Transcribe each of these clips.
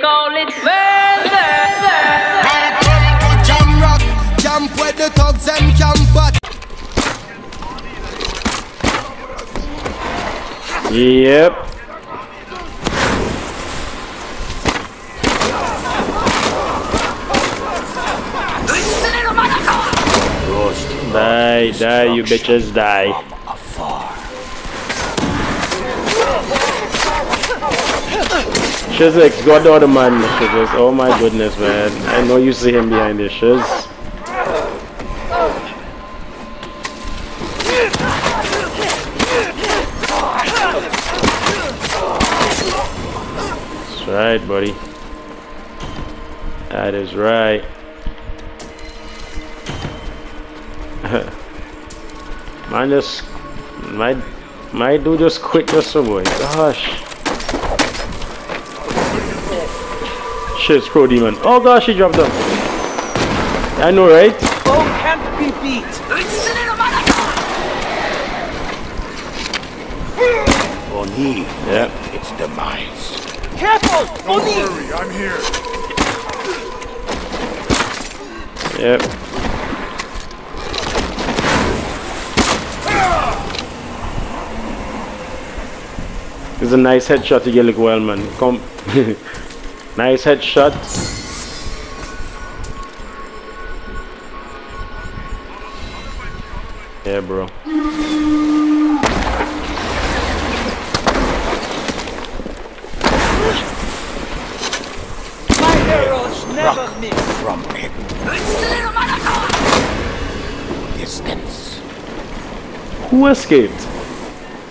call it murder. Jamrock, camp where the thugs and camp at. Yep. Die, die, you bitches, die. Shizix, go the man, Shizix. Oh my goodness, man. I know you see him behind the Shiz. That's right, buddy. That is right. Mine just my my dude just quit just so boy. Gosh. Shit, screw demon. Oh gosh, he dropped them. I know, right? Foe can't be beat. Oni, Yeah. its demise. Careful! Oni! Hurry, I'm here. Yep. It's a nice headshot to get like well man. Come nice headshot. Yeah bro. From. Distance. Who escaped?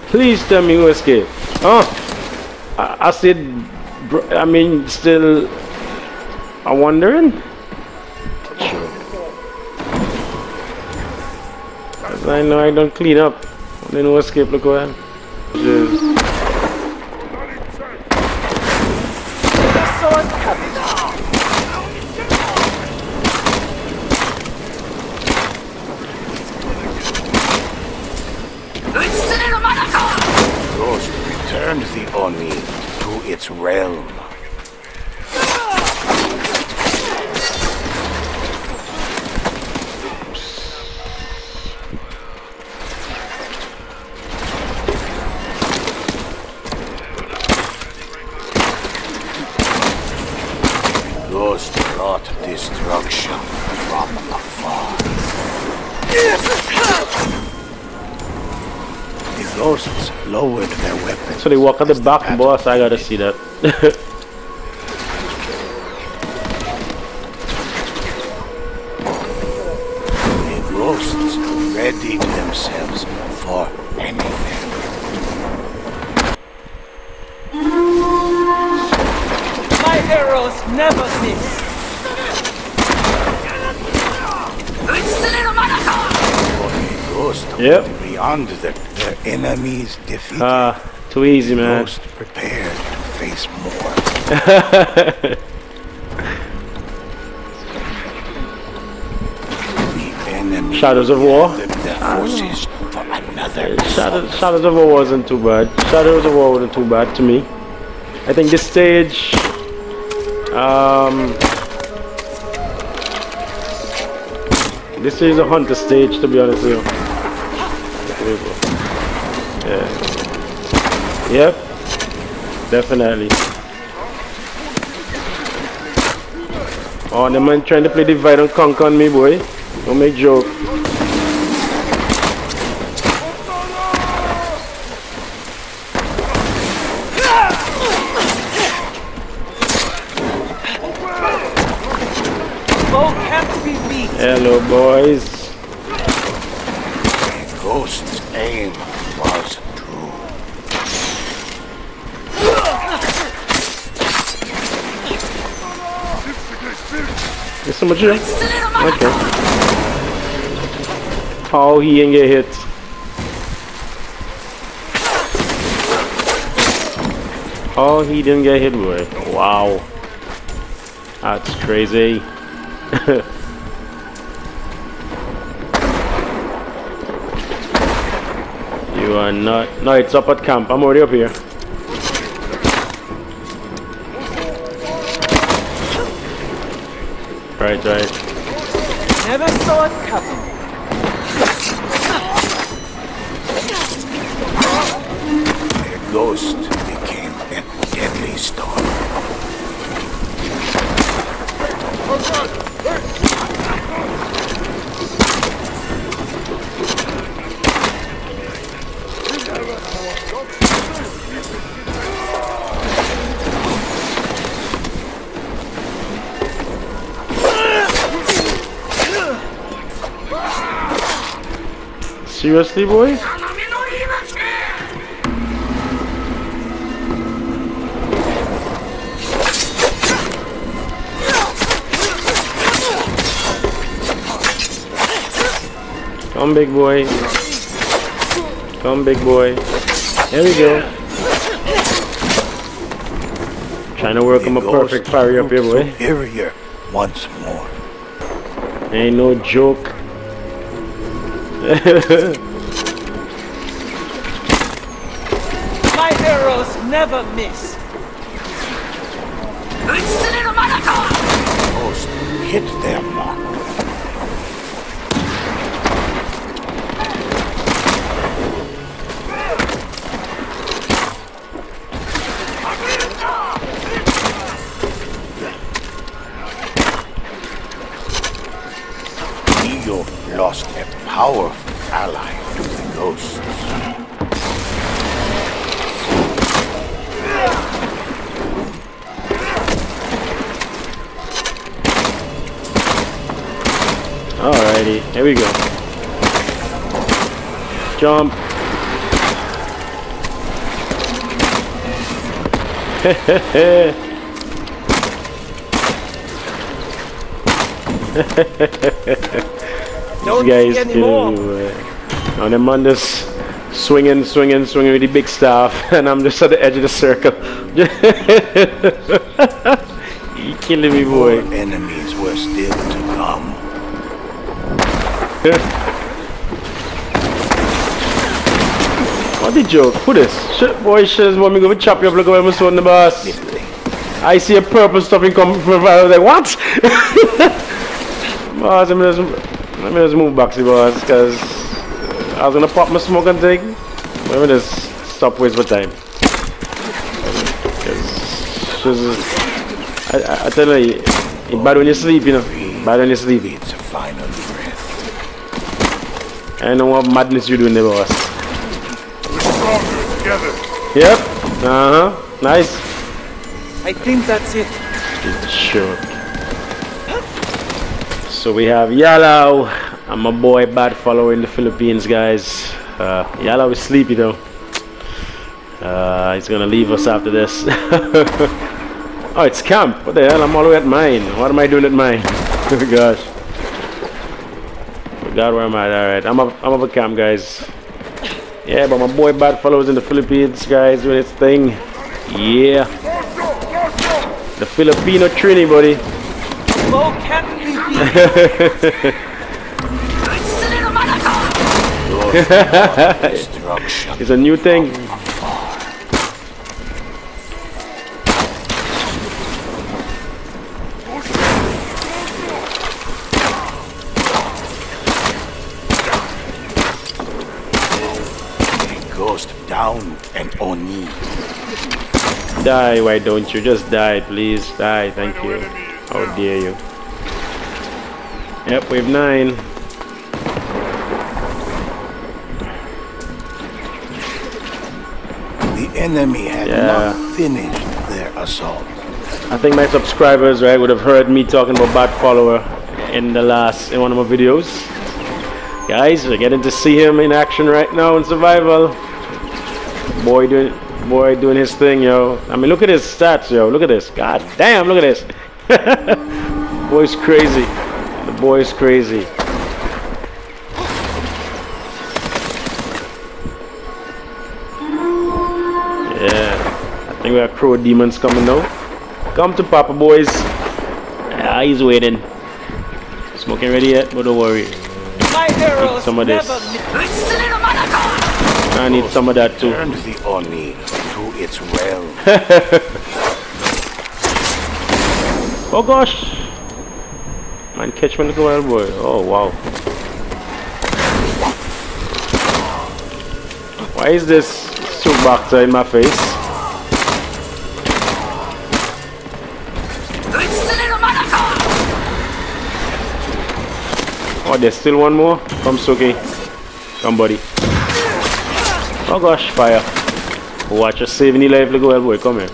Please tell me who escaped. Oh, I, I said, I mean, still, I'm wondering. Cause I know I don't clean up. Then who escape? Look what. Just, so they walk at the as back, battle boss. I gotta see that. The ghosts readied themselves for anything. My heroes never miss. The ghost Yep. went beyond the, their enemies' defeat. Ah, too easy, man. Ghost prepared to face more. Shadows of War. forces for another Shadow, Shadows of War wasn't too bad. Shadows of War wasn't too bad to me. I think this stage, um, this is a hunter stage to be honest with you. Yep. Definitely. Oh, the man trying to play divide and conquer on me, boy. Don't make joke. Foe can't be beat. Hello, boys. The ghost's aim was true. Much here? Okay. Oh, he ain't get hit? Oh, he didn't get hit, boy? Wow. That's crazy. you are not. No, it's up at camp. I'm already up here. Right, right. Never saw it coming. Seriously, boys? Come, big boy. Come, big boy. There we go. Trying to work him a perfect parry up here, boy. Superior once more. Ain't no joke. My arrows never miss. Ghost hit their powerful ally to the ghosts. Alrighty, here we go. Jump. Don't These see guys any more. do. Uh, now them on this swinging, swinging, swinging with the big staff, and I'm just at the edge of the circle. you killing me, More boy. enemies were still to come. What the joke? Who this? Shit, boy, shit, want me go chop you up like I'm on the boss. Sniffling. I see a purple stuffing coming from I was like, what? boss, let me just, let me just move back, see, boss, because I was gonna pop my smoke and thing. Let me just stop waste my time. 'Cause she's- I, I, I tell you, it's bad when you sleep, you know. Bad when you sleep. It's a final breath. I know what madness you doing there, boss. We're stronger together. Yep. Uh-huh. Nice. I think that's it. Sure. So we have Yellow. I'm my boy Bad Follower in the Philippines, guys. Uh, is sleepy though. Uh, he's gonna leave us after this. oh, it's camp. What the hell? I'm all the way at mine. What am I doing at mine? oh gosh. Forgot where I'm at. Alright, I'm up, I'm up at camp, guys. Yeah, but my boy Bad Follower's in the Philippines, guys, doing his thing. Yeah. The Filipino Trini, buddy. Low can't be beat. Destruction. It's a new thing. Ghost down and Oni. Die, why don't you? Just die, please. Die, thank you. How dare you. Yep, we have 9. The enemy had Yeah. not finished their assault. I think my subscribers, right, would have heard me talking about Bad Follower in the last, in one of my videos. Guys, we're getting to see him in action right now in survival. Boy doing, boy doing his thing, yo. I mean, look at his stats, yo. Look at this. God damn, look at this. Boy's crazy. The boy's crazy. Yeah, I think we have crow demons coming now. Come to Papa boys. Ah, he's waiting. Smoking ready yet? But don't worry. My arrows some of this. I need some of that too. Turned the Oni to its realm. Oh gosh. Man, catch me, little wild boy. Oh, wow. Why is this boxer in my face? Oh, there's still one more? Come, Suki. Come, buddy. Oh gosh, fire. Watch us saving the life, little boy. Come here.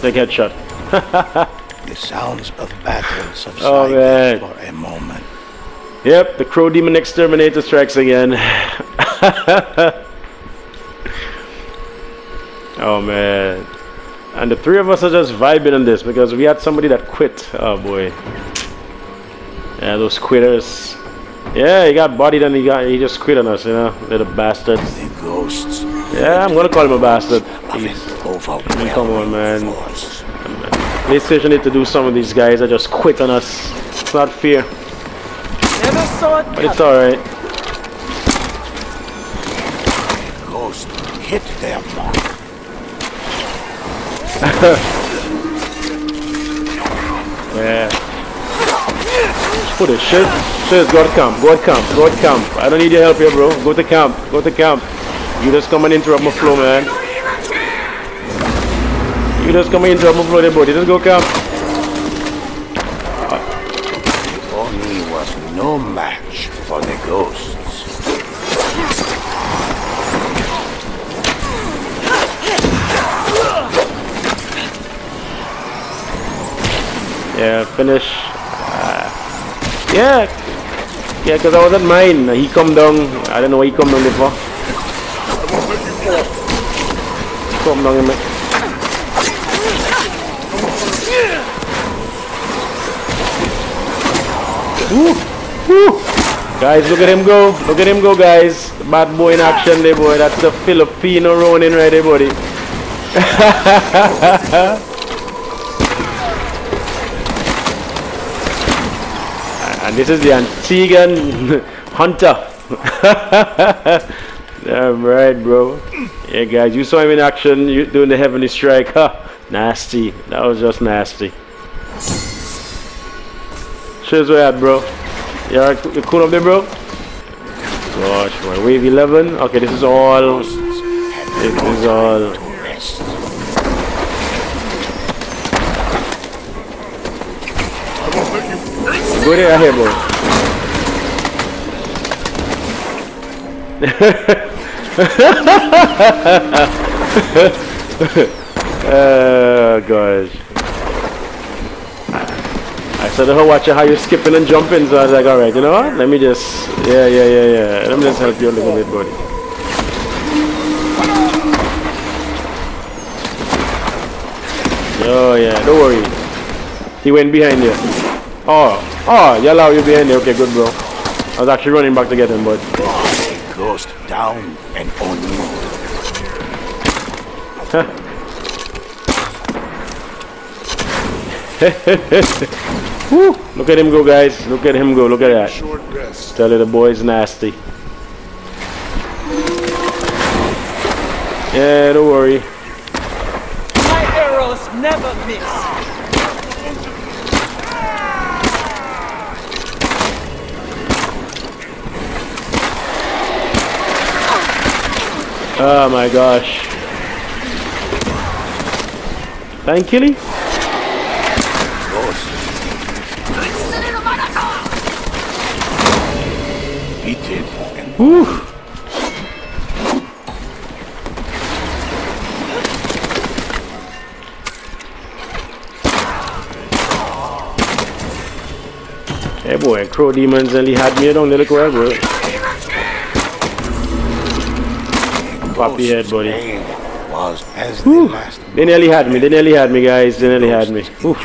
Take headshot. Sounds of battle subsided Oh, for a moment. Yep, the Crow Demon Exterminator strikes again. oh man. And the three of us are just vibing on this because we had somebody that quit. Oh boy. Yeah, those quitters. Yeah, he got bodied and he got he just quit on us, you know, little bastard. The ghosts Yeah, I'm gonna call him a bastard. of Please. an overwhelming Come on, man. force. PlayStation need to do some of these guys that just quit on us. It's not fair, Never saw it but it's alright. Ghost hit their mark. Yeah. Put it. Shiz, Shit. go to camp. Go to camp. Go to camp. I don't need your help here, bro. Go to camp. Go to camp. You just come and interrupt my flow, man. You just come interrupt my flow, there, buddy. Just go camp. Oni was no match for the ghosts. Yeah, finish. Uh, yeah. Yeah, because I wasn't mine. He come down. I don't know why he come down before. Come down, man. Guys, look at him go. Look at him go, guys. Bad boy in action there, boy. That's the Filipino running right there, buddy. And this is the Antiguan Hunter. Damn right, bro. Yeah, guys, you saw him in action you doing the heavenly strike. Huh? Nasty. That was just nasty. Cheers, where at, bro? You alright? You cool up there, bro? Gosh, man. Wave 11. Okay, this is all. This is all. Go there ahead, bro. oh gosh. I said, oh, watch how you're skipping and jumping. So I was like, all right, you know what? Let me just, yeah, yeah, yeah, yeah. Let me just help you a little bit, buddy. Oh yeah, don't worry. He went behind you. Oh, oh, you allow you behind there. Okay, good, bro. I was actually running back to get him, but ghost down and Oni. Woo! Look at him go, guys. Look at him go. Look at that. Short rest. Tell you the boy's nasty. Yeah, don't worry. My arrows never miss. Oh my gosh. Thank you. Woo! Hey boy, Crow Demons only had me down there, look where bro. Poppy head, buddy. pain was as Whew. They nearly had me, they nearly had me, guys. They nearly had me. Oof.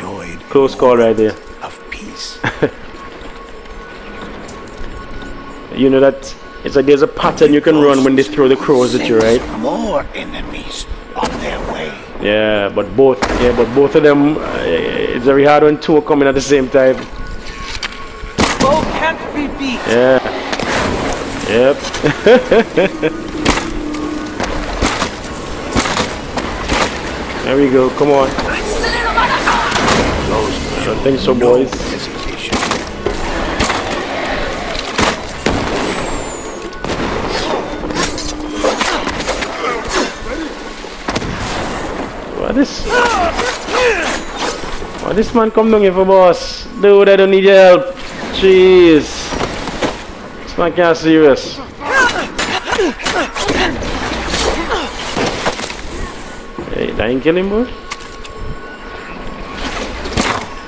Close call right there. of peace. You know that it's like there's a pattern you can run when they throw the crows at you, right? More enemies on their way. Yeah, but both, yeah, but both of them, uh, it's very hard when two are coming at the same time. Foe can't be beat. Yeah. Yep. there we go. Come on. Those I don't think so, boys. This? Why this man come down here for boss? Dude, I don't need your help. Jeez. This man can't serious. Hey, that ain't kill him, boy.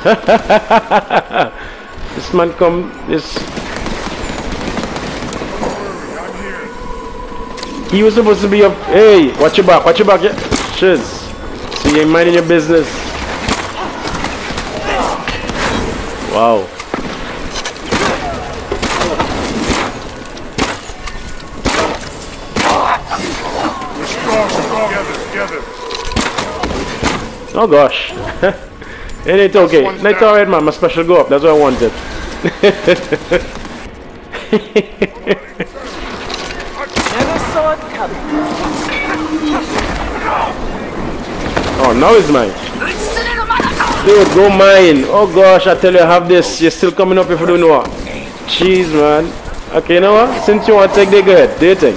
this man come, this... He was supposed to be up. Hey, watch your back, watch your back. Yeah. Shiz. You ain't minding your business. Wow. We're stronger together, together. Oh gosh. it ain't okay. It's alright man, my special go up. That's what I wanted. oh, now it's mine. Dude, go mine. Oh gosh, I tell you, I have this. You're still coming up if you don't know what. Jeez, man. Okay, you know what? Since you want to take the go ahead. Do your thing.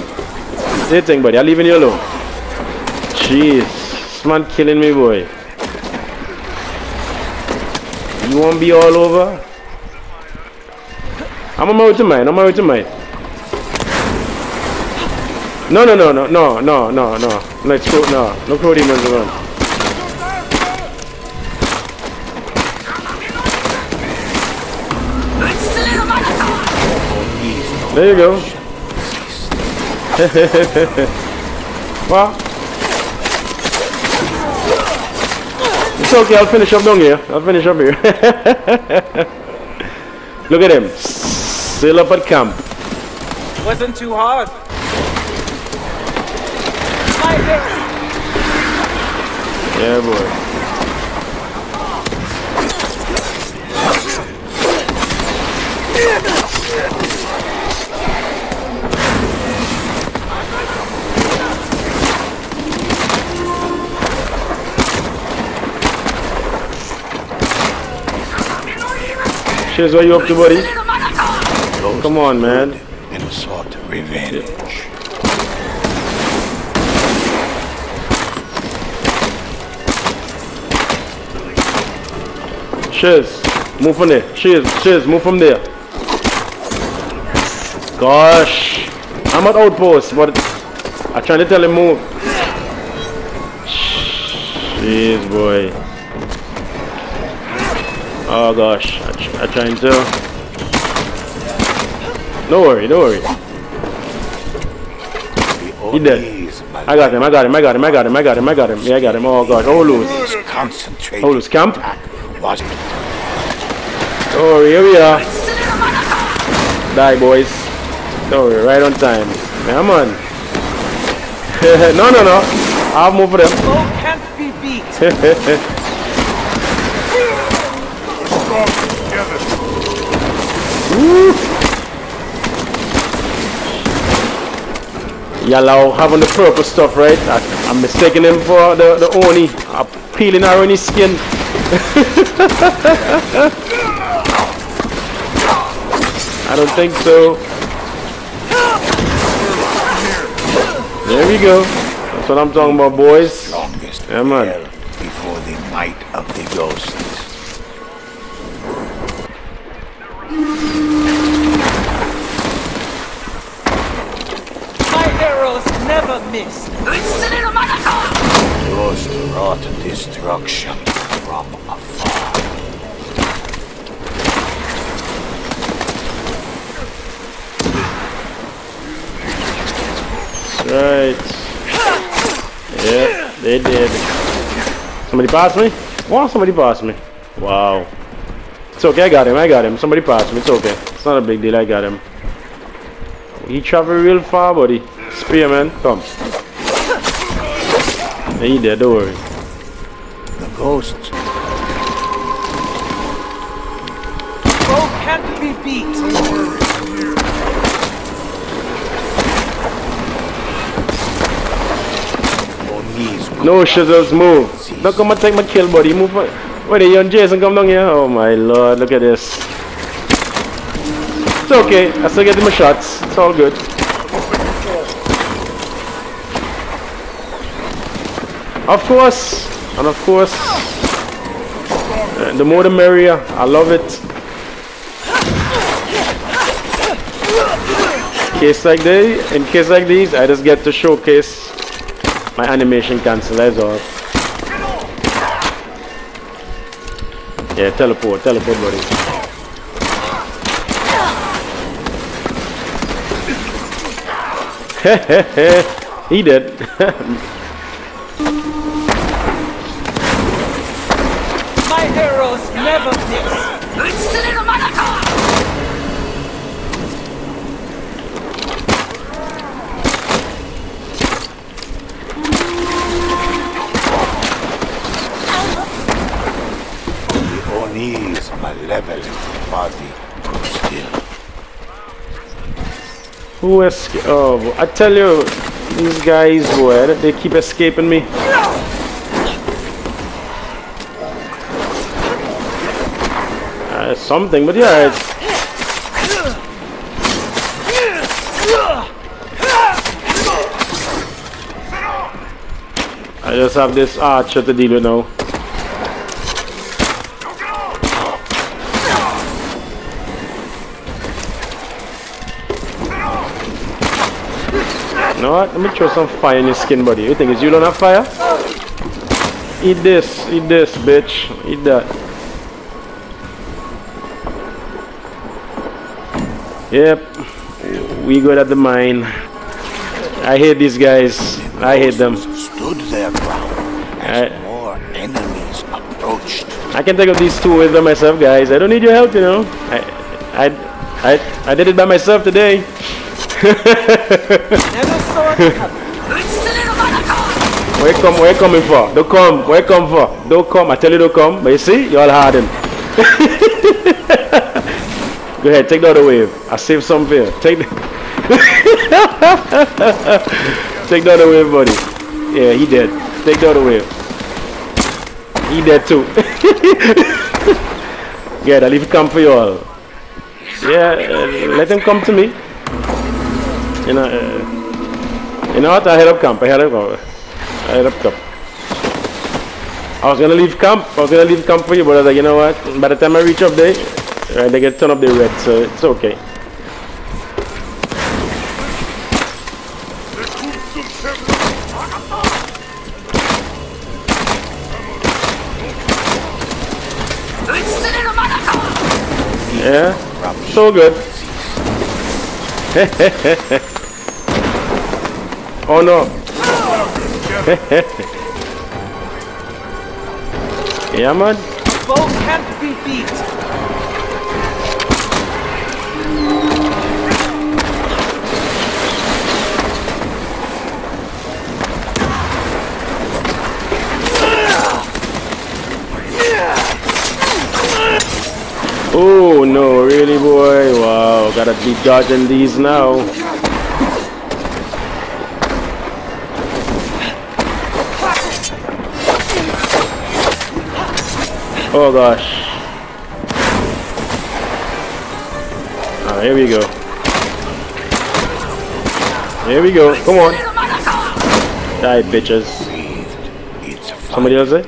Do your thing, buddy. I'm leaving you alone. Jeez. This man killing me, boy. You won't be all over? I'm on my way to mine. I'm on my way to mine. No, no, no, no, no, no, no, no. Let's go. No, no crow demons around. There you go. well, it's okay. I'll finish up down here. I'll finish up here. Look at him. Still up at camp. Wasn't too hard. Yeah, boy. Shiz, what you up to, buddy? Come on, man. In a sort of revenge. Shiz, move from there. Shiz, Shiz, move from there. Gosh, I'm at outpost, but I'm trying to tell him move. Jeez, boy. Oh gosh, I tr- I'm trying worry, don't worry. He dead. I got him, I got him, I got him, I got him, I got him, I got him. Yeah, I got him. Oh gosh, oh lose. His concentrated Hold his camp. attack was Don't worry, here we are. Die, boys. Don't worry, right on time. Yeah, man. no, no, no. I'll move for them. Can't be beat. We're stronger together. Yellow having the purple stuff, right? I, I'm mistaking him for the, the Oni. I'm peeling our Oni skin. I don't think so. There we go. That's what I'm talking about, boys. strongest Yeah, man. before the might of the ghosts. My arrows never miss. Ghost wrought destruction from afar. Right. Yeah, they did. Somebody passed me? Wow, somebody passed me. Wow. It's okay, I got him, I got him. Somebody passed me, it's okay. It's not a big deal, I got him. He traveled real far, buddy. Spearman, come. Hey there, don't worry. The ghosts Foe can't be beat. No shizzles, move. Don't come and take my kill, buddy. Move. on. Wait, the young Jason come down here? Oh my lord, look at this. It's okay. I still get my shots. It's all good. Of course. And of course. uh, the more the merrier. I love it. Case like this, in case like these, I just get to showcase my animation cancel. That's all. Yeah, teleport, teleport, buddy. he did. Oni's malevolent body still. Who escaped? Oh, I tell you, these guys, boy, they keep escaping me. Uh, something, but yeah, I just have this archer to deal with now. What? Let me throw some fire in your skin, buddy. You think is you don't have fire? Eat this, eat this, bitch. Eat that. Yep. We good at the mine. I hate these guys. I hate them. Stood their ground I- more enemies approached. I can take up these two with them myself, guys. I don't need your help, you know. I, I, I, I did it by myself today. Where come? Where coming for? Don't come. Where come for? Don't come. I tell you don't come. But you see, you all hardened. Go ahead, take the other wave. I saved some you. Take the Take the other wave, buddy. Yeah, he dead. Take the other wave. He dead too. Good, I leave come for you all. Yeah, uh, let him come to me. You know, uh, you know what? I head up camp. I head up camp. I head up camp. I was gonna leave camp. I was gonna leave camp for you, but I was like, you know what? By the time I reach up there, right, they get turn up the red, so it's okay. Yeah, so good. oh no. yeah, man. Foe can't be beat. Oh no, really, boy? Wow, gotta be dodging these now. Oh gosh. Ah, here we go. Here we go. Come on. Die, bitches. Somebody else there?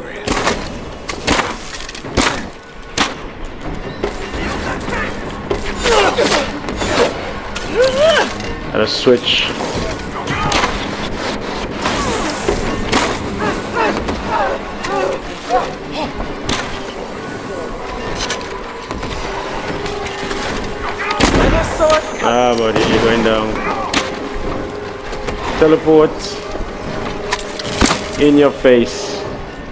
Gotta switch. Teleport. In your face.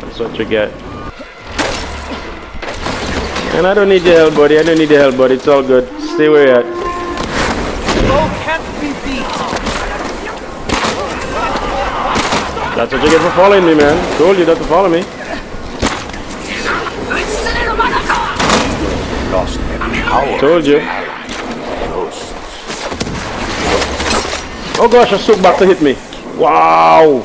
That's what you get. And I don't need the help, buddy. I don't need the help, buddy. It's all good. Stay where you're at. Can't be beat. That's what you get for following me, man. Told you not to follow me. Lost. Told you. Ghosts. Oh gosh, I stuck back to hit me. Wow.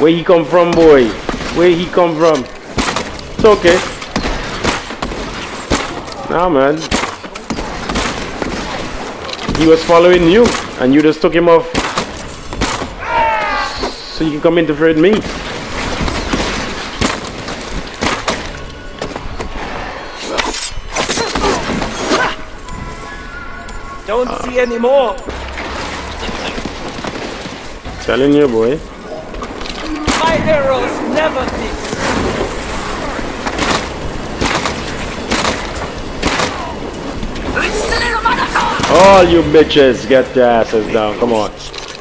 Where he come from, boy? Where he come from? It's okay. Nah, man. He was following you, and you just took him off. So you can come interfere with me. Don't see any more. Telling you, boy. My arrows never miss. All you bitches, get your asses down. Come on.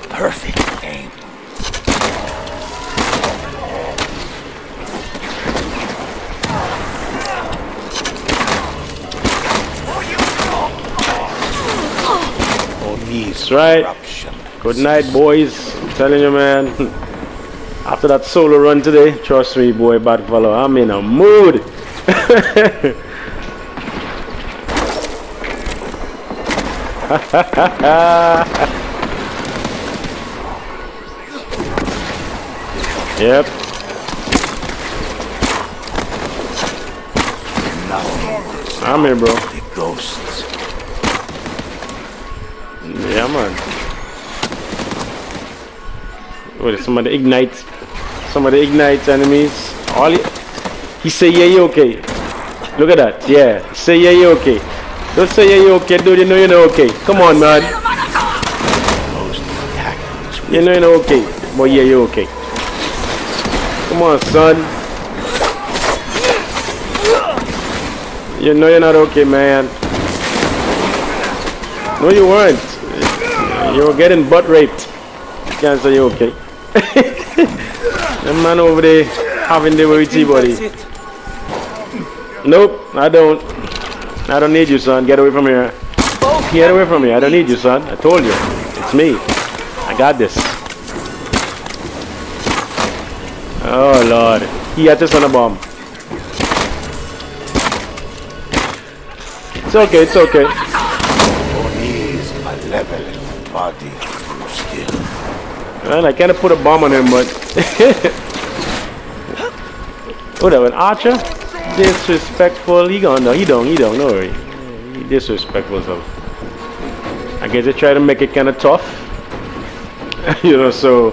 Perfect aim. That's right. Good night, boys. Telling you, man. After that solo run today, trust me, boy, bad fellow. I'm in a mood. yep. I'm here, bro. Somebody ignites. Somebody ignites enemies. All he, he say, yeah, you okay. Look at that. Yeah. He say, yeah, you okay. Don't say, yeah, you okay, dude. You know you're not okay. Come on, man. You know you're not okay. But yeah, you're okay. Come on, son. You know you're not okay, man. No, you weren't. You were getting butt raped. Can't say you're okay. the man over there having the with buddy. Nope, I don't. I don't need you, son. Get away from here. Get away from me. I don't need you, son. I told you. It's me. I got this. Oh, Lord. He had this on a bomb. It's okay, it's okay. Body. Well, I kind of put a bomb on him, but... oh, that an Archer? Disrespectful. He gone, no, he don't, he don't, no worry. He disrespectful, so... I guess they try to make it kind of tough. you know, so...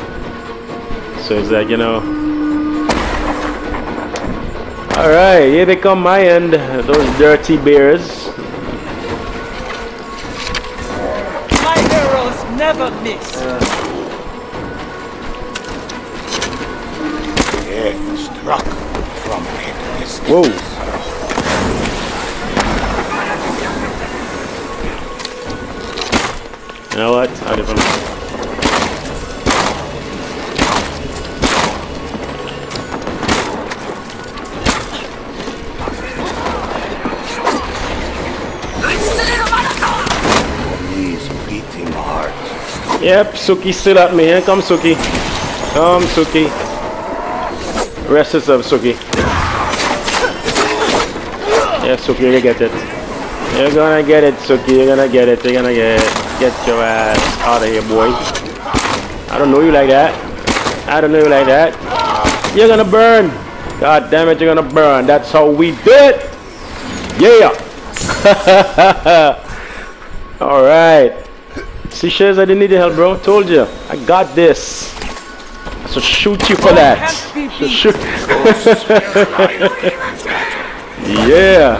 So it's like, you know... Alright, here they come my end. Those dirty bears. My arrows never miss. Death Whoa. You know what? I don't know. Knees beating hard. Yep, Suki still at me. Here come Suki. Come, Suki. Rest yourself, Suki. Yeah, Suki, you get it. You're gonna get it, Suki. You're gonna get it. You're gonna get it. Get your ass out of here, boy. I don't know you like that. I don't know you like that. You're gonna burn. God damn it, you're gonna burn. That's how we did. Yeah. All right. See, Shares, I didn't need your help, bro. Told you. I got this. So shoot you for that. So shoot. yeah.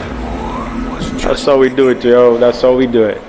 That's how we do it, yo. That's how we do it.